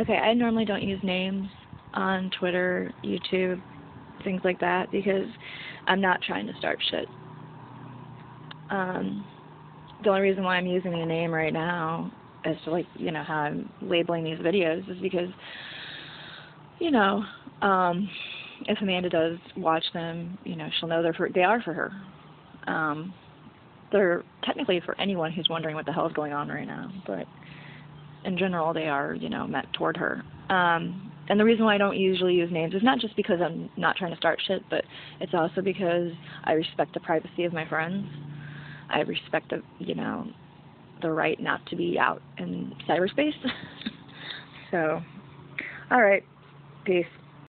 Okay, I normally don't use names on Twitter, YouTube, things like that because I'm not trying to start shit. Um, the only reason why I'm using a name right now as to like, you know, how I'm labeling these videos is because, you know, um, if Amanda does watch them, you know, she'll know they're for, they are for her. Um, they're technically for anyone who's wondering what the hell is going on right now, but in general, they are, you know, meant toward her. Um, and the reason why I don't usually use names is not just because I'm not trying to start shit, but it's also because I respect the privacy of my friends. I respect the, you know, the right not to be out in cyberspace. so, all right, peace.